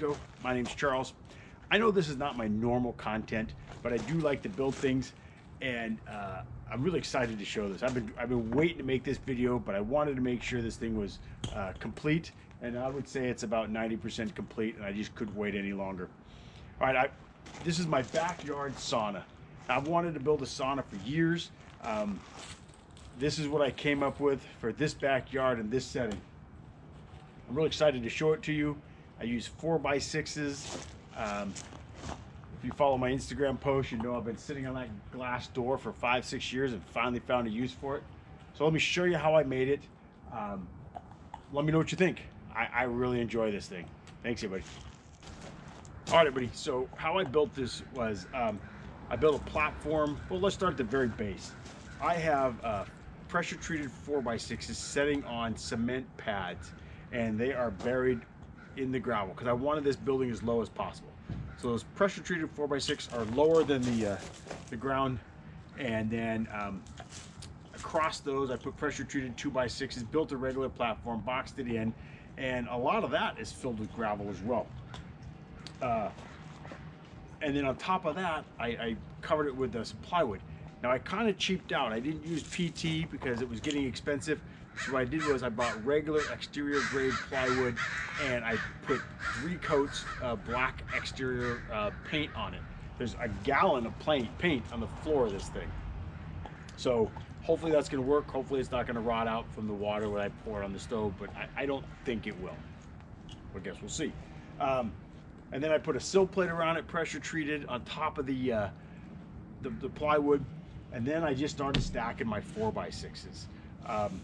Roscoe. My name's Charles. I know this is not my normal content, but I do like to build things, and uh, I'm really excited to show this. I've been I've been waiting to make this video, but I wanted to make sure this thing was uh, complete, and I would say it's about 90% complete, and I just couldn't wait any longer. All right, I, this is my backyard sauna. I've wanted to build a sauna for years. Um, this is what I came up with for this backyard and this setting. I'm really excited to show it to you. I use four by sixes. Um, if you follow my Instagram post, you know I've been sitting on that glass door for five, six years and finally found a use for it. So let me show you how I made it. Um, let me know what you think. I, I really enjoy this thing. Thanks, everybody. All right, everybody. So how I built this was um, I built a platform. Well, let's start at the very base. I have uh, pressure treated 4x6s setting on cement pads and they are buried in the gravel because I wanted this building as low as possible. So those pressure treated 4x6 are lower than the, uh, the ground and then um, across those I put pressure treated 2x6s, built a regular platform, boxed it in and a lot of that is filled with gravel as well. Uh, and then on top of that, I, I covered it with uh, some plywood. Now I kind of cheaped out. I didn't use PT because it was getting expensive. So what I did was I bought regular exterior grade plywood and I put three coats of black exterior uh, paint on it. There's a gallon of paint, on the floor of this thing. So hopefully that's gonna work. Hopefully it's not gonna rot out from the water when I pour it on the stove, but I, I don't think it will. I guess we'll see. Um, and then I put a sill plate around it, pressure treated on top of the, uh, the, the, plywood. And then I just started stacking my four by sixes. Um,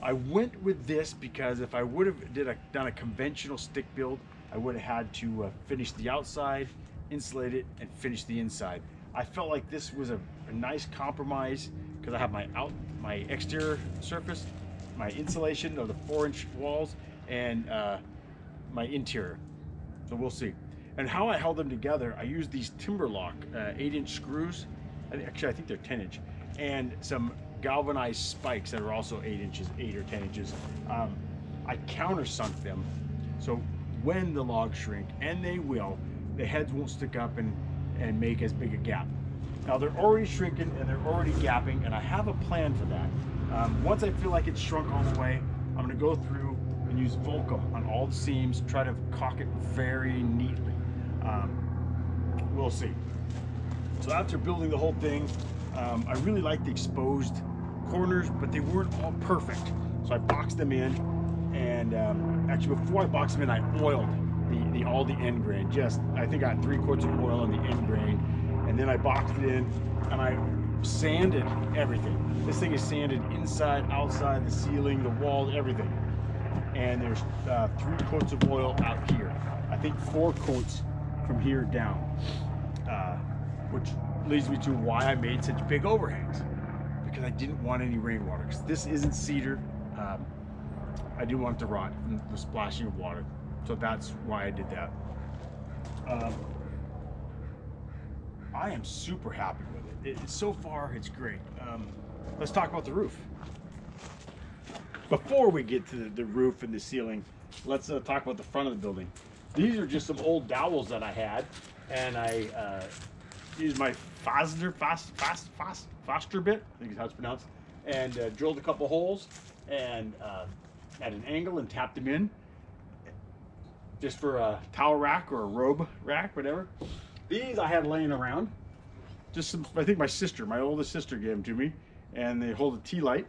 I went with this because if I would have did a, done a conventional stick build, I would have had to uh, finish the outside, insulate it, and finish the inside. I felt like this was a, a nice compromise because I have my out my exterior surface, my insulation of the four inch walls, and uh, my interior. So we'll see. And how I held them together, I used these TimberLOK uh, 8 inch screws. Actually, I think they're 10 inch. And some galvanized spikes that are also 8 inches, 8 or 10 inches. Um, I countersunk them. So when the logs shrink, and they will, the heads won't stick up and, and make as big a gap. Now they're already shrinking and they're already gapping, and I have a plan for that. Um, once I feel like it's shrunk all the way, I'm gonna go through and use Vulkem on all the seams, try to caulk it very neatly. Um, we'll see. So after building the whole thing, um, I really like the exposed corners, but they weren't all perfect. So I boxed them in, and um, actually before I boxed them in, I oiled the, the all the end grain. Just, I think I had three quarts of oil on the end grain, and then I boxed it in, and I sanded everything. This thing is sanded inside, outside, the ceiling, the walls, everything and there's uh, three coats of oil out here. I think four coats from here down, which leads me to why I made such big overhangs because I didn't want any rainwater. Because this isn't cedar, um, I didn't want it to rot from the splashing of water, so that's why I did that. Um, I am super happy with it. it so far, it's great. Um, let's talk about the roof before we get to the, the roof and the ceiling, let's uh, talk about the front of the building. These are just some old dowels that I had, and I uh, used my Fosner, Fos, Fos, Fos, Foster bit, I think is how it's pronounced, and uh, drilled a couple holes and uh, at an angle and tapped them in just for a towel rack or a robe rack, whatever. These I had laying around. Just some, I think my sister, my oldest sister gave them to me, and they hold a tea light.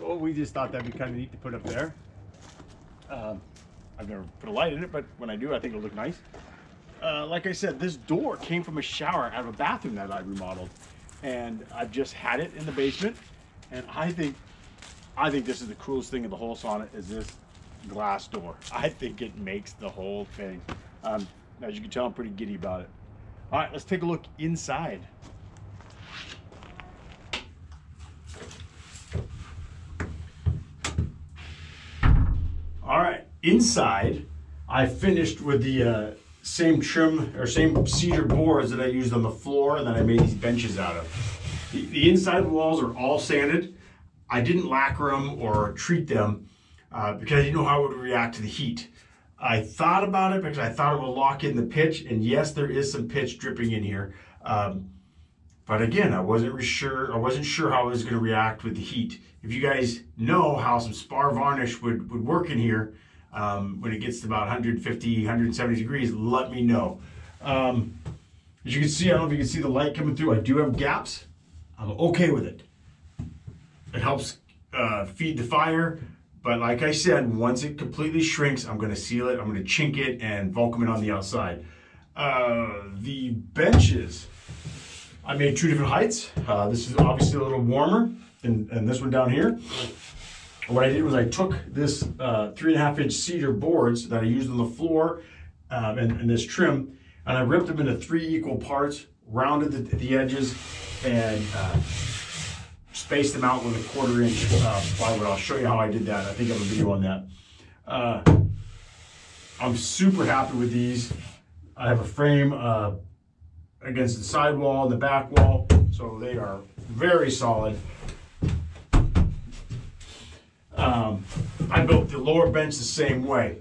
Well, we just thought that'd be kind of neat to put up there. Um, I've never put a light in it, but when I do, I think it'll look nice. Uh, like I said, this door came from a shower out of a bathroom that I remodeled. And I've just had it in the basement. And I think, I think this is the coolest thing in the whole sauna is this glass door. I think it makes the whole thing. Um, as you can tell, I'm pretty giddy about it. All right, let's take a look inside. All right, inside, I finished with the uh, same trim or same cedar boards that I used on the floor and that I made these benches out of. The, the inside walls are all sanded. I didn't lacquer them or treat them uh, because I didn't know how it would react to the heat. I thought about it because I thought it would lock in the pitch, and yes, there is some pitch dripping in here. Um, but again, I wasn't sure. I wasn't sure how it was going to react with the heat. If you guys know how some spar varnish would would work in here um, when it gets to about 150, 170 degrees, let me know. Um, as you can see, I don't know if you can see the light coming through. I do have gaps. I'm okay with it. It helps uh, feed the fire. But like I said, once it completely shrinks, I'm going to seal it. I'm going to chink it and Vulkem it on the outside. Uh, the benches, I made two different heights. Uh, this is obviously a little warmer than, than, this one down here. What I did was I took this uh, three and a half inch cedar boards that I used on the floor um, and, and, this trim, and I ripped them into three equal parts, rounded the, the edges, and uh, spaced them out with a quarter inch uh, plywood. I'll show you how I did that. I think I have a video on that. Uh, I'm super happy with these. I have a frame uh, against the side wall and the back wall, so they are very solid. Um, I built the lower bench the same way.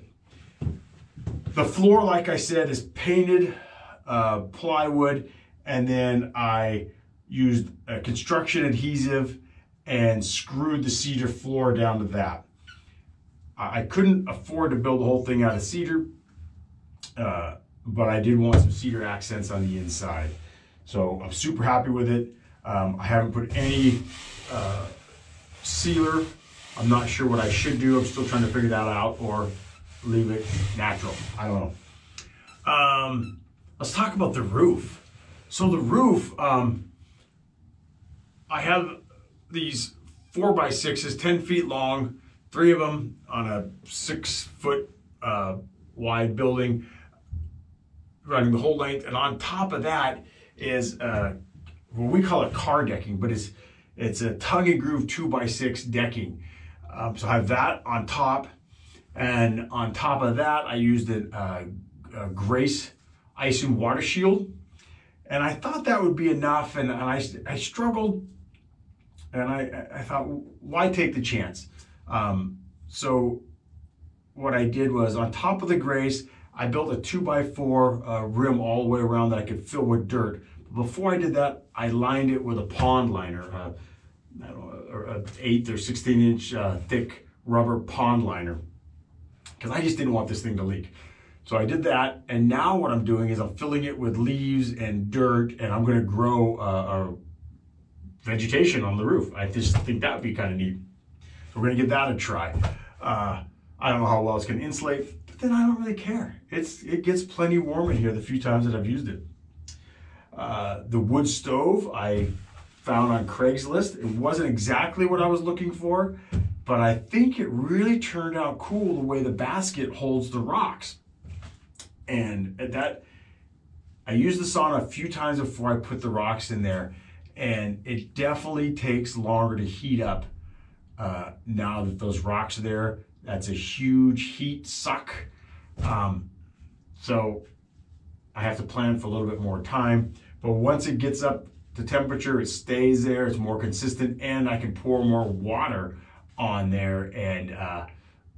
The floor, like I said, is painted uh, plywood, and then I used a construction adhesive and screwed the cedar floor down to that. I couldn't afford to build the whole thing out of cedar, uh, but I did want some cedar accents on the inside. So I'm super happy with it. Um, I haven't put any uh, sealer. I'm not sure what I should do. I'm still trying to figure that out or leave it natural. I don't know. Um, let's talk about the roof. So the roof, um, I have these four by sixes, 10 feet long, three of them on a six foot uh, wide building, running the whole length. And on top of that is uh, what we call it car decking, but it's it's a tongue and groove two by six decking. Um, so I have that on top. And on top of that, I used a, uh, a Grace Ice and water shield. And I thought that would be enough. And, and I, I struggled and I, I thought, why take the chance? Um, so what I did was on top of the Grace, I built a two by four uh, rim all the way around that I could fill with dirt. Before I did that, I lined it with a pond liner, uh, Don't know, an eighth or 16 inch uh, thick rubber pond liner, because I just didn't want this thing to leak. So I did that, and now what I'm doing is I'm filling it with leaves and dirt, and I'm going to grow uh, vegetation on the roof. I just think that would be kind of neat. So we're gonna give that a try. Uh, I don't know how well it's gonna insulate, but then I don't really care. It's It gets plenty warm in here the few times that I've used it. Uh, the wood stove I found on Craigslist. It wasn't exactly what I was looking for, but I think it really turned out cool the way the basket holds the rocks. And at that, I used the sauna a few times before I put the rocks in there and it definitely takes longer to heat up uh, now that those rocks are there. That's a huge heat suck. Um, so I have to plan for a little bit more time. But once it gets up to temperature, it stays there, it's more consistent, and I can pour more water on there and uh,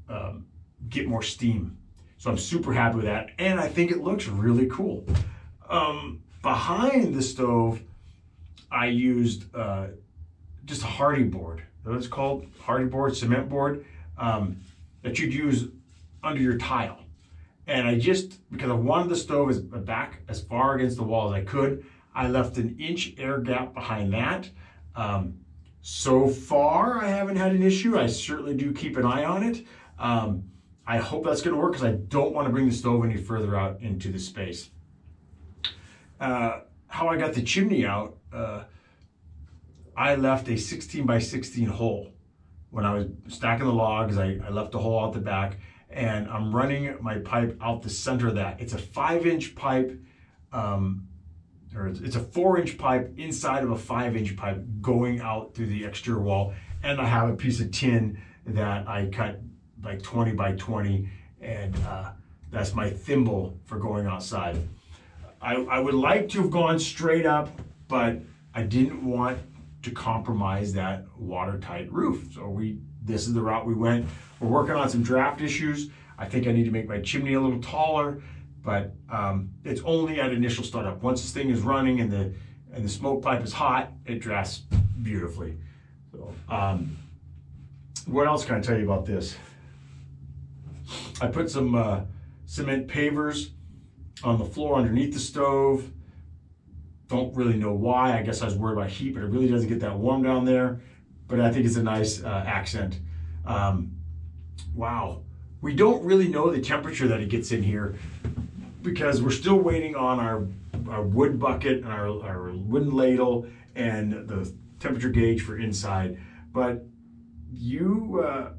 um, get more steam. So I'm super happy with that. And I think it looks really cool. Um, behind the stove, I used uh, just a Hardie board. That's called Hardie board, cement board, um, that you'd use under your tile. And I just, because I wanted the stove as back as far against the wall as I could, I left an inch air gap behind that. Um, so far, I haven't had an issue. I certainly do keep an eye on it. Um, I hope that's gonna work because I don't wanna bring the stove any further out into the space. Uh, how I got the chimney out, uh, I left a 16 by 16 hole. When I was stacking the logs, I, I left a hole out the back and I'm running my pipe out the center of that. It's a five inch pipe, um, or it's a four inch pipe inside of a five inch pipe going out through the exterior wall. And I have a piece of tin that I cut like 20 by 20 and uh, that's my thimble for going outside. I, I would like to have gone straight up, but I didn't want to compromise that watertight roof. So we, this is the route we went. We're working on some draft issues. I think I need to make my chimney a little taller, but um, it's only at initial startup. Once this thing is running and the and the smoke pipe is hot, it drafts beautifully. So, um, what else can I tell you about this? I put some uh, cement pavers on the floor underneath the stove. Don't really know why. I guess I was worried about heat, but it really doesn't get that warm down there. But I think it's a nice uh, accent. Um, wow. We don't really know the temperature that it gets in here because we're still waiting on our, our wood bucket and our, our wooden ladle and the temperature gauge for inside. But you, uh,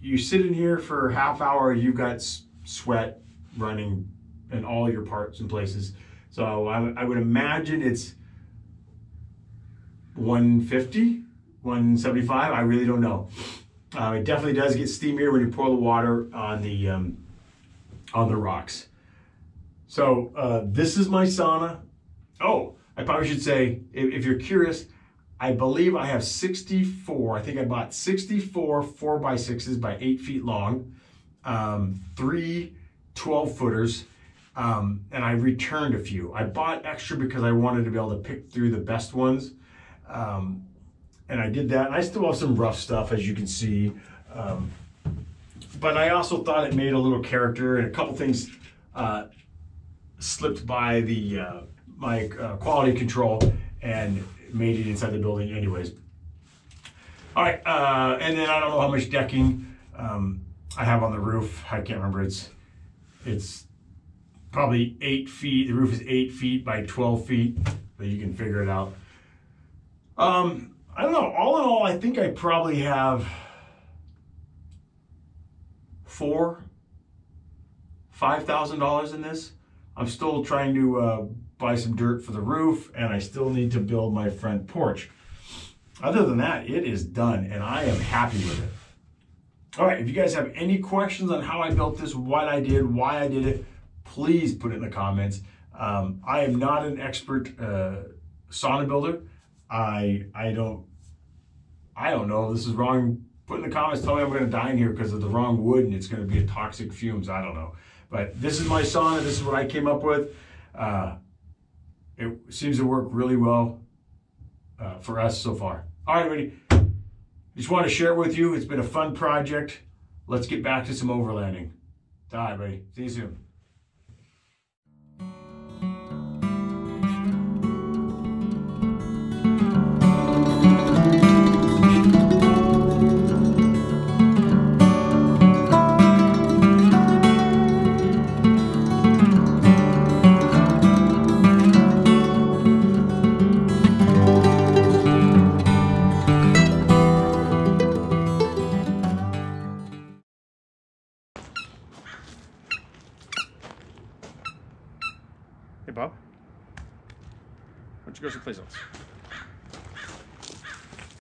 you sit in here for a half hour, you've got sweat running in all your parts and places. So I, I would imagine it's 150, 175. I really don't know. Uh, it definitely does get steamier when you pour the water on the um, on the rocks. So uh, this is my sauna. Oh, I probably should say, if, if, you're curious, I believe I have 64. I think I bought 64 four by sixes by eight feet long, um, three 12 footers, um, and I returned a few. I bought extra because I wanted to be able to pick through the best ones. Um, and I did that. And I still have some rough stuff, as you can see. Um, but I also thought it made a little character and a couple things uh, slipped by the uh, my uh, quality control and made it inside the building anyways. All right, uh, and then I don't know how much decking um, I have on the roof. I can't remember. It's it's probably eight feet. The roof is eight feet by 12 feet, but you can figure it out. Um, I don't know. All in all, I think I probably have four, five thousand dollars in this. I'm still trying to uh, buy some dirt for the roof, and I still need to build my front porch. Other than that, it is done, and I am happy with it. All right, if you guys have any questions on how I built this, what I did, why I did it, please put it in the comments. Um, I am not an expert uh, sauna builder. I I don't I don't know this is wrong. Put in the comments, tell me I'm going to die in here because of the wrong wood and it's going to be a toxic fumes. I don't know. But this is my sauna. This is what I came up with. Uh, it seems to work really well uh, for us so far. All right, everybody. Just want to share it with you. It's been a fun project. Let's get back to some overlanding. All right, everybody. See you soon.